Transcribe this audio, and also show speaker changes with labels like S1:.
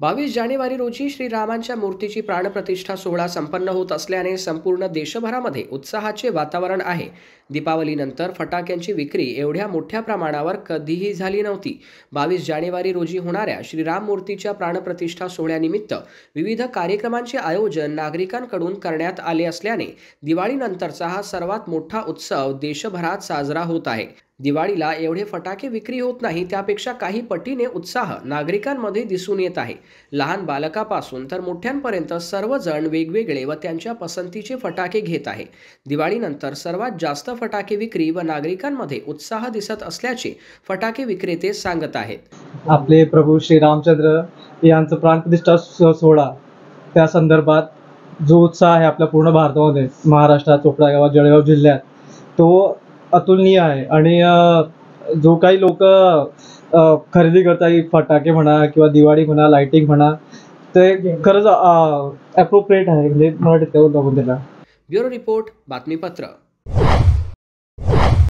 S1: बावीस जानेवारी रोजी श्रीरामांच्या मूर्तीची प्राणप्रतिष्ठा सोहळा संपन्न होत असल्याने संपूर्ण देशभरामध्ये उत्साहाचे वातावरण आहे. दीपावलीनंतर फटाक्यांची विक्री एवढ्या मोठ्या प्रमाणावर कधीही झाली नव्हती. बावीस जानेवारी रोजी होणाऱ्या श्रीराम मूर्तीच्या प्राणप्रतिष्ठा सोहळ्यानिमित्त विविध कार्यक्रमांचे आयोजन नागरिकांकडून करण्यात आले असल्याने दिवाळीनंतरचा हा सर्वात मोठा उत्सव देशभरात साजरा होत आहे. दिवाळीला एवढे फटाके विक्री होत नाही त्यापेक्षा काही पटीने उत्साह नागरिकांमध्ये दिसून येत आहे. लहान बालकापासून तर मोठ्यांपर्यंत सर्वजण वेगवेगळे व त्यांच्या पसंतीचे फटाके घेत आहे. दिवाळीनंतर सर्वात जास्त फटाके विक्री व नागरिकांमध्ये उत्साह दिसत असल्याचे फटाके विक्रेते सांगत आहेत.
S2: आपले प्रभू श्री रामचंद्र यांचं प्राणप्रतिष्ठा सोहळा. त्या संदर्भात जो उत्साह आहे आपल्या पूर्ण भारतामध्ये महाराष्ट्रात चोपडा गावात जळगाव जिल्ह्यात तो अतुलनीय आहे. आणि जो काही लोक खरेदी करतात फटाके म्हणा किंवा दिवाळी म्हणा लाइटिंग म्हणा ते खरंच अप्रोप्रिएट आहे. म्हणजे मराठीत काय बोलतो त्याला?
S1: ब्युरो रिपोर्ट बातमीपत्र.